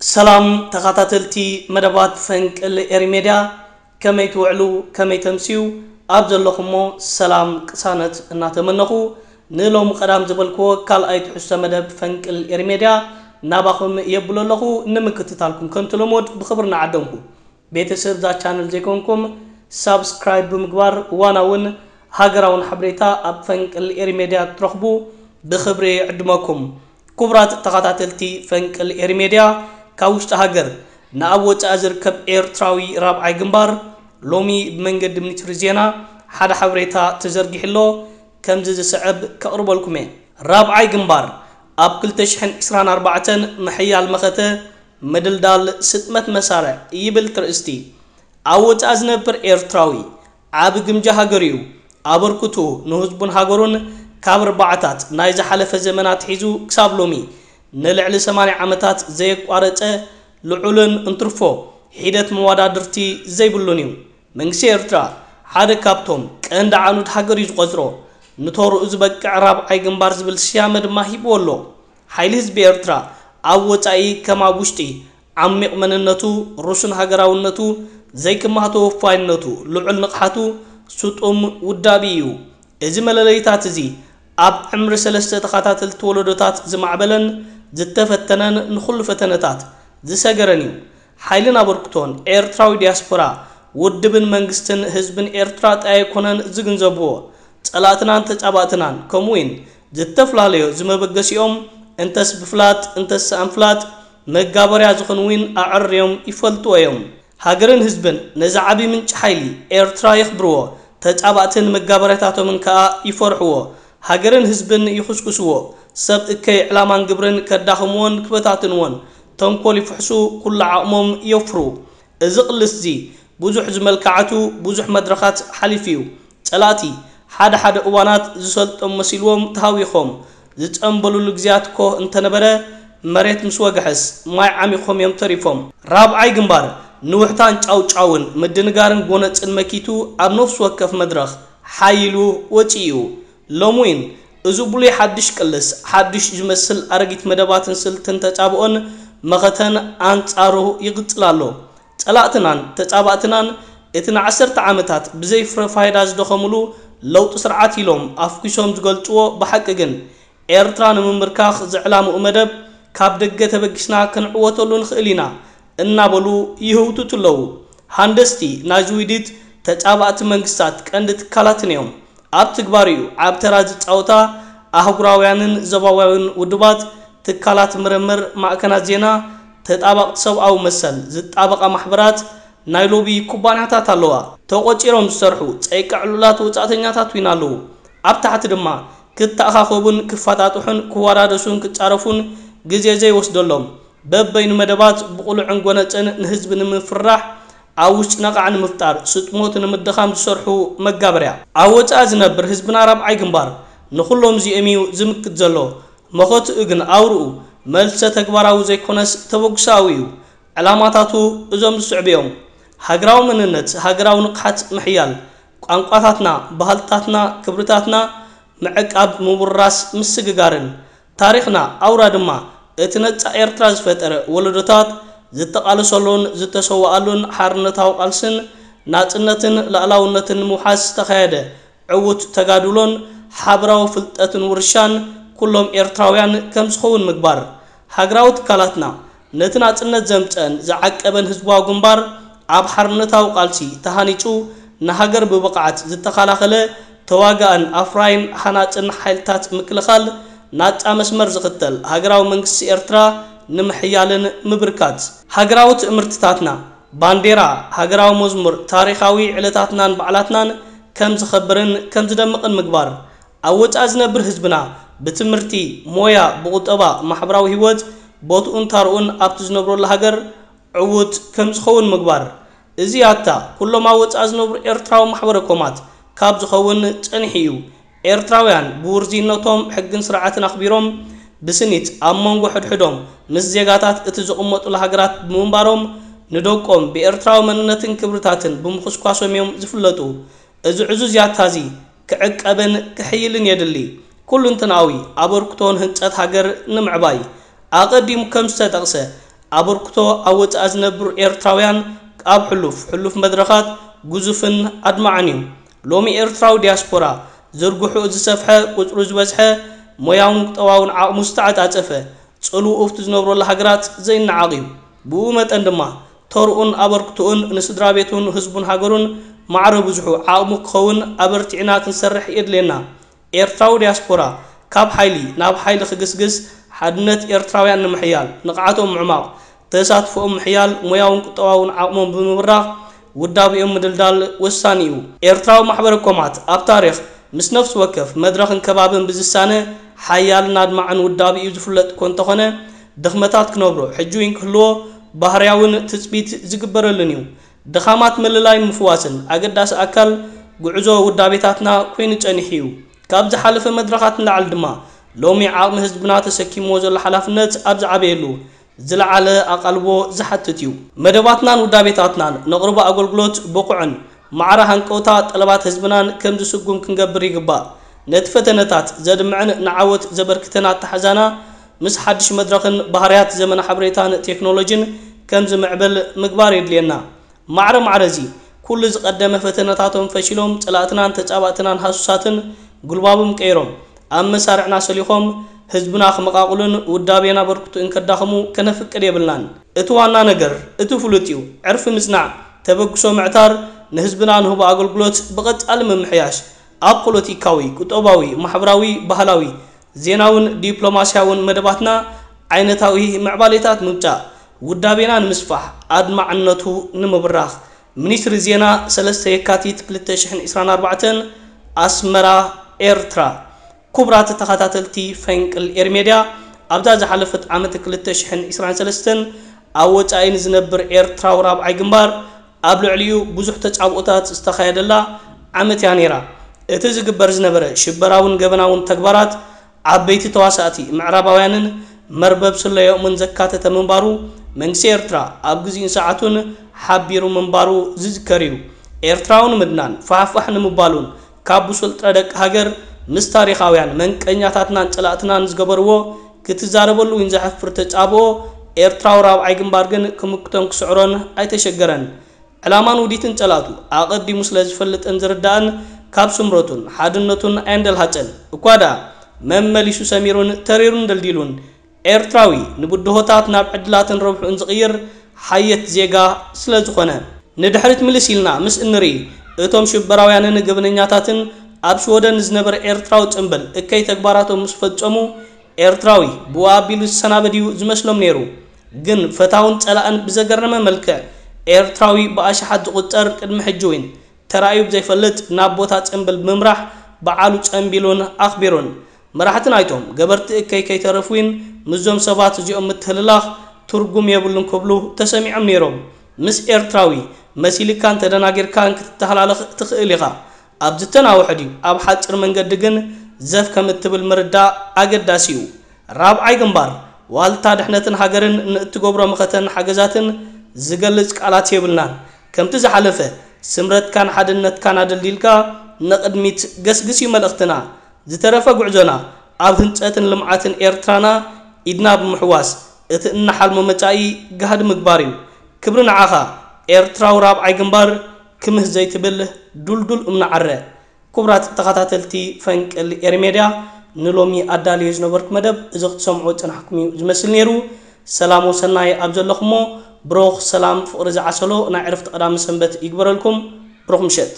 سلام تخاتتلتي مدبات فنك الإرميديا كما يتوعلو كما يتمسيو أبز اللهم سلام قسانت ناتمنخو نلو قدام زبلكو كال آيت حسا مدب فنك الإرميديا ناباخم يبلو لخو نمكت تالكم كنت لمود بخبرنا عدمكو بيتسر دا چانل زيكونكم سابسكرايب بمقبار واناون هاجراون حبريتا أب فنك الإرميديا ترخبو بخبري عدمكم كبرات تخاتتلتي فنك الإرميديا ካብ ውሽጢ ሃገር ንኣብ ወፃኢ ዝርከብ ኤርትራዊ ራብዓይ ግንባር ሎሚ ብመንገዲ ሚኒስትሪ ዜና ሓደ ሓበሬታ ተዘርጊሕሎ ከምዚ ዝስዕብ ከቕርበልኩም እየ። ራብዓይ ግንባር ኣብ 224 ምሕያል መኸተ ምድልዳል ስጥመት መሳርዕ ይብል ትርእስቲ ኣብ ወፃኢ ዝነብር ኤርትራዊ ዓብ ግምጃ ሃገር እዩ። ኣበርክቱ ንህዝቡን ሃገሩን ካብ ርባዕታት ናይ ዝሓለፈ ዘመናት ሒዙ ክሳብ ሎሚ ንልዕሊ 80 ዓመታት ዘየቋረፀ ልዑልን እንትርፎ ሒደት መወዳድርቲ ዘይብሉን እዩ። መንግስቲ ኤርትራ ሓደ ካብቶም ቀንዲ ዓኑድ ሃገር እዩ ዝቆፅሮ። ንተርኡ ዝበቅዕ ራብዓይ ግንባር ዝብል ስያመ ድማ ሂብዎ ኣሎ። ሓይሊ ህዝቢ ኤርትራ ኣብ ወፃኢ ከም ኣብ ውሽጢ ዓሚቕ መንነቱ ሩስን ሃገራውነቱ ዘይክማህቶ ወፋይነቱ ልዑል ንቕሓቱ ስጡም ውዳቢ እዩ። እዚ መለለይታት እዚ ኣብ ዕምሪ ሰለስተ ተኸታተልቲ ወለዶታት ዝማዕበለን ዝተፈተነን ንኩሉ ፈተነታት ዝሰገረን እዩ። ሓይልን ኣበርክቶን ኤርትራዊ ዲያስፖራ ውድብን መንግስትን ህዝብን ኤርትራ ጣይ ኣይኮነን ዝግንዘብዎ ጸላእትናን ተጫባእትናን ከምኡውን ዝተፈላለዩ ዝመበገሲኦም እንተስ ብፍላት እንተስ ኣንፍላጥ መጋበርያ ዝኾኑ እውን ኣዕርዮም ይፈልጥዎ እዮም። ሃገርን ህዝብን ነዚ ዓብዪ ምንጪ ሓይሊ ኤርትራ የኽብርዎ ተጫባእትን መጋበርያታቶምን ከዓ ይፈርሕዎ። ሃገርን ህዝብን ይኽስኩስዎ ሰብ እከይ ዕላማን ግብርን ከዳኽምዎን ክበታትንዎን ተንኮል ይፍሕሱ ኩሉ ዓቕሞም የፍሩ። እዚ ቅልስ እዚ ብዙሕ ዝመልክዓቱ ብዙሕ መድረኻት ሓሊፍ እዩ። ጸላእቲ ሓደ ሓደ እዋናት ዝሰልጦም መሲልዎም ተሃዊኾም። ዝፀንበልሉ ግዜያት ኮ እንተነበረ መሬት ምስ ወግሐስ ማይ ዓሚኾም እዮም ተሪፎም። ራብዓይ ግንባር ንውሕታን ጫውጫውን ምድንጋርን ጎነፅን መኪቱ ኣብ ነፍሲ ወከፍ መድረኽ ሓይሉ ወፂ እዩ። ሎሚ እውን እዚ ብሉይ ሓድሽ ቅልስ ሓድሽ ዝመስል ኣረጊት መደባትን ስልትን ተጫብኦን መኸተን ኣንጻሩ ይቕፅል ኣሎ። ጸላእትናን ተጻባእትናን እቲ ንዓሰርተ ዓመታት ብዘይፍረ ፋይዳ ዝደኸምሉ ለውጢ ስርዓት ኢሎም ኣፍኪሶም ዝገልጽዎ ብሓቂ ግን ኤርትራ ንምምርካኽ ዘዕላምኡ መደብ ካብ ደገ ተበጊስና ክንዕወተሉ ንኽእል ኢና እናበሉ ይህውቱት ኣለዉ። ሃንደስቲ ናይዚ ውድድ ተጫባእቲ መንግስታት ቀንዲ ትካላትን እዮም ኣብ ትግባር እዩ። ዓብ ተራ ዝፃወታ ኣህጉራውያንን ዞባውያንን ውድባት ትካላት ምርምር ማዕከናት ዜና ተጣባቕቲ ሰብኣዊ መሰል ዝጣበቓ ማሕበራት ናይ lobby ኩባንያታት ኣለዋ። ተቖፂሮም ዝሰርሑ ፀይቃ ዕሉላት ወፃእተኛታት ውን ኣለዉ። ኣብ ታሕቲ ድማ ክተኣኻኸቡን ክፈጣጥሑን ክወዳደሱን ክጫረፉን ግዜ ዘይወስደሎም። በበይኑ መደባት ብቑልዕን ጎነፅን ንህዝቢ ንምፍራሕ ኣብ ውሽጢ ነቓዕ ንምፍጣር ስጥሞት ንምድኻም ዝሰርሑ መጋበርያ። ኣብ ወፃኢ ዝነብር ህዝብና ራብዓይ ግንባር ንኩሎም እዚኦም እዩ ዝምክት ዘሎ። መኸትኡ ግን ኣውርኡ መልሰ ተግባራዊ ዘይኮነስ ተበጉሳዊ እዩ። ዕላማታቱ እዞም ዝስዕብ እዮም ሃገራዊ መንነት ሃገራዊ ንቕሓት ምሕያል። ቋንቋታትና ባህልታትና ክብርታትና ምዕቃብ ምውራስ ምስግጋርን። ታሪኽና ኣውራ ድማ እቲ ነፃ ኤርትራ ዝፈጠረ ወለዶታት ዝተቃለሰሉን ዝተሰዋኣሉን ሓርነታዊ ቃልስን ናጽነትን ላዕላውነትን ንምውሓስ ዝተኻየደ ዕውት ተጋድሎን ሓበራዊ ፍልጠትን ውርሻን ኩሎም ኤርትራውያን ከም ዝኸውን ምግባር ሃገራዊ ትካላትና ነቲ ናጽነት ዘምፀን ዝዓቀበን ህዝባዊ ግንባር ኣብ ሓርነታዊ ቃልሲ ተሃኒፁ ንሃገር ብብቕዓት ዝተኸላኸለ ተዋጋእን ኣፍራይን ሃናፅን ሓይልታት ምክልኻል ናፃ መስመር ዝኽተል ሃገራዊ መንግስቲ ኤርትራ ንምሕያልን ምብርካት። ሃገራዊ ትእምርትታትና ባንዴራ ሃገራዊ መዝሙር ታሪኻዊ ዕለታትናን በዓላትናን ከም ዝኸብርን ከም ዝደምቕን ምግባር። ኣብ ወፃኢ ዝነብር ህዝብና ብትምህርቲ ሞያ ብቁጠባ ማሕበራዊ ህይወት ቦትኡን ታርኡን ኣብቲ ዝነብረሉ ሃገር ዕውት ከም ዝኸውን ምግባር። እዚ ኣታ ኩሎም ኣብ ወፃኢ ዝነብሩ ኤርትራዊ ማሕበረኮማት ካብ ዝኸውን ፀኒሕ እዩ። ኤርትራውያን ብውርዚነቶም ሕግን ስርዓትን ኣኽቢሮም ብስኒት ኣብ መንጎ ሕድሕዶም ምስ ዜጋታት እቲ ዝቕመጡሉ ሃገራት ብምንባሮም ንደቆም ብኤርትራዊ መንነትን ክብርታትን ብምኽስኳሶም እዮም ዝፍለጡ። እዚ ዕዙዝ ያታ እዚ ክዕቀብን ክሕይልን የድሊ። ኩሉ እንትናዊ ኣበርክቶን ህንፀት ሃገር ንምዕባይ። ኣቐዲሙ ከም ዝተጠቕሰ ኣበርክቶ ኣብ ወፃኢ ዝነብሩ ኤርትራውያን ኣብ ሕሉፍ ሕሉፍ መድረኻት ግዙፍን ኣድማዕን እዩ ሎሚ ኤርትራዊ ዲያስፖራ ዝርግሑ ዝሰፍሐ ቁፅሩ ዝበዝሐ ሞያውን ቁጠባውን ዓቕሙ ዝተዓፃፀፈ ጽልው እፍቲ ዝነብረሉ ሃገራት ዘይነዓቕ እዩ ብኡ መጠን ድማ ተርኡን ኣበርክቶኡን ንስድራ ቤቱን ህዝቡን ሃገሩን ማዕረ ብዙሑ ዓቕሙ ክኸውን ኣበርቲዕና ክንሰርሕ የድልየና ኤርትራዊ ዲያስፖራ ካብ ሓይሊ ናብ ሓይሊ ክግስግስ ሓድነት ኤርትራውያን ንምሕያል ንቕዓቶም ምዕማቕ ተሳትፎኦም ምሕያል ሞያውን ቁጠባውን ዓቕሞም ብምብራኽ ውዳቢኦም ምድልዳል ወሳኒ እዩ ኤርትራዊ ማሕበረ ኮማት ኣብ ታሪክ ምስ ነፍሲ ወከፍ መድረኽን ከባብን ብዝሳነ ሓያልን ኣድማዕን ውዳቢ እዩ ዝፍለጥ እኮ እንተኾነ ድኽመታት ክነብሮ ሕጂውን ክህልዎ ባህርያውን ትፅቢት ዝግበረሉን እዩ። ድኻማት ምልላይ ምፍዋስን ኣገዳሲ ኣካል ጉዕዞ ውዳቤታትና ኮይኑ ጸኒሑ እዩ። ካብ ዝሓለፈ መድረኻት ንላዕሊ ድማ ሎሚ ዓቕሚ ህዝብና ተሰኪምዎ ዘሎ ሓላፍነት ኣብ ዝዓበየሉ ዝለዓለ ኣቓልቦ ዝሓትት እዩ። መደባትናን ውዳቤታትናን ነቕርቦ ኣገልግሎት ብቑዕን ማዕረ ሃንቀውታ ጠለባት ህዝብናን ከም ዝስጉም ክንገብር ይግባእ ነቲ ፈተነታት ዘድምዕን ንዓወት ዘበርክተና ኣተሓዛና ምስ ሓድሽ መድረኽን ባህርያት ዘመነ ሓበሬታን ቴክኖሎጅን ከም ዝምዕብል ምግባር የድልየና። ማዕረ ማዕረ እዚ ኩሉ ዝቐደመ ፈተነታቶም ፈሺሎም ጸላእትናን ተጻባእትናን ሃሱሳትን ጉልባቦም ቀይሮም። ኣብ መሳርዕና ሰሊኾም ህዝብና ክመቓቕሉን ውዳቤና በርክቱን ከዳኸሙ ከነፍቅድ የብልናን። እቲ ዋና ነገር እቲ ፍሉጥ እዩ። ዕርፊ ምጽናዕ ተበግሶ ምዕታር ንህዝብና ንህቦ ኣገልግሎት ብቐጻሊ ምምሕያሽ ኣብ ፖለቲካዊ ቁጠባዊ ማሕበራዊ ባህላዊ ዜናውን ዲፕሎማስያውን መደባትና ዓይነታዊ ምዕባሌታት ምውጫእ ውዳቤና ንምስፋሕ ኣድማዕነቱ ንምብራኽ ሚኒስትሪ ዜና 3 የካቲት 2024 ኣስመራ ኤርትራ ክቡራት ተኸታተልቲ ፈንቅል ኤርሜድያ ኣብዛ ዝሓለፈት ዓመት 2023 ኣብ ወፃኢ ንዝነብር ኤርትራዊ ራብዓይ ግንባር ኣብ ልዕሊኡ ብዙሕ ተጫብኦታት ዝተኻየደላ ዓመት እያ ነይራ እቲ ዝግበር ዝነበረ ሽበራውን ገበናውን ተግባራት ዓበይቲ ተዋሳእቲ ምዕራባውያንን መርበብ ስለዮምን ዘካተተ ምንባሩ መንግስቲ ኤርትራ ኣብ ግዜን ሰዓቱን ሓቢሩ ምንባሩ ዝዝከር እዩ። ኤርትራዊ ንምድናን ፋሕፋሕ ንምባሉን ካብ ብሱልጥረ ደቂ ሃገር ምስ ታሪኻውያን መንቀኛታትናን ጸላእትናን ዝገበርዎ ክትዛረበሉ እውን ዘሕፍር ተጫብኦ ኤርትራዊ ራብዓይ ግንባር ግን ክምክቶን ክስዕሮን ኣይተሸገረን ዕላማን ውዲትን ጸላቱ ኣቐዲሙ ስለ ዝፈልጥን ዝርዳእን ካብ ስምረቱን ሓድነቱን ኣየንደልሃጨን እኳ ደኣ መመሊሱ ሰሚሩን ተሪሩን ደልዲሉን። ኤርትራዊ ንብድሆታት ናብ ዕድላትን ረብሑን ዝቕይር ሓየት ዜጋ ስለ ዝኾነ ንድሕሪት ምልስ ኢልና ምስ እንርኢ እቶም ሽበራውያንን ግብነኛታትን ኣብ ስወደን ዝነበረ ኤርትራዊ ጽምብል እከይ ተግባራቶም ምስ ፈጸሙ ኤርትራዊ ብኡ ኣቢሉ ዝሰናበድ ዝመስሎም ነይሩ። ግን ፈታውን ጸላእን ብዘገረመ መልክዕ ኤርትራዊ ብኣሽሓት ዝቝጸር ቅድሚ ሕጂ እውን ተራእዩ ብዘይፈልጥ ናብ ቦታ ጽምብል ብምምራሕ በዓሉ ጸምቢሉን ኣኽቢሩን መራሕቲ ናይቶም ገበርቲ እከይ ከይተረፍዊን ምዞም ሰባት እዚኦም ምትህልላኽ ትርጉም የብሉን ክብሉ ተሰሚዖም ነይሮም ምስ ኤርትራዊ መሲልካን ተደናጊርካን ክትተሃላለኽ ትኽእል ኢኻ ኣብ ዝተናውሕ ድዩ ኣብ ሓፂር መንገዲ ግን ዘፍ ከም እትብል ምርዳእ ኣገዳሲ እዩ ራብዓይ ግንባር ዋልታ ድሕነትን ሃገርን ንእትገብሮ ምኸተን ሓገዛትን ዝገልጽ ቃላት የብልናን ከምቲ ዝሓለፈ ስምረትካን ሓድነትካን ኣደልዲልካ ንቕድሚት ገስግስ እዩ መልእኽትና ዝተረፈ ጉዕዞና ኣብ ህንፀትን ልምዓትን ኤርትራና ኢድና ብምሕዋስ እቲ እናሓልሞ መጻኢ ጋህዲ ምግባር እዩ ክብሪ ንዓኻ ኤርትራዊ ራብዓይ ግንባር ክምህ ዘይትብል ዱልዱል እምናዓረ ክቡራት ተኸታተልቲ ፈንቅል ኤርሜድያ ንሎሚ ኣዳልዮ ዝነበርኩ መደብ እዚ ክትሰምዖ ፅናሕኩም እዩ ዝመስል ነይሩ ሰላም ወሰናይ ኣብ ዘለኹሞ ብሮኽ ሰላም ፍቕሪ ዝዓሰሎ ናይ ዕረፍቲ ቀዳሚ ሰንበት ይግበረልኩም ብሮኽ ምሸት